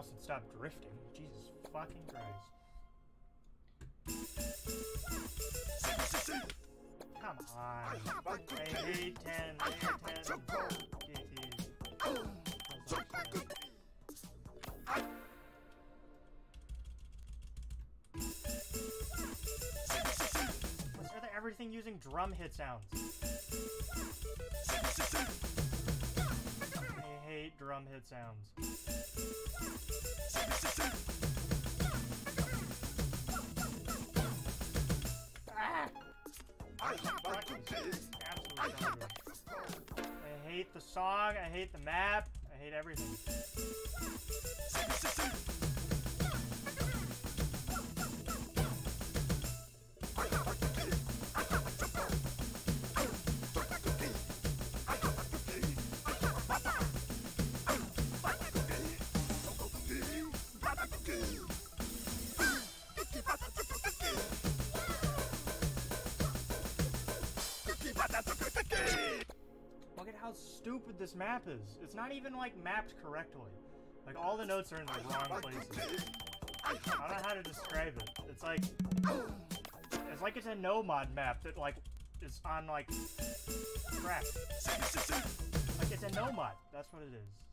house and stop drifting. Jesus fucking Christ. Come on. 10, everything using drum hit sounds hate drum hit sounds. I hate the song, I hate the map, I hate everything. stupid this map is. It's not even, like, mapped correctly. Like, all the notes are in the wrong places. I don't know how to describe it. It's like... It's like it's a Nomad map that, like, is on, like... Crap. Like, it's a Nomad. That's what it is.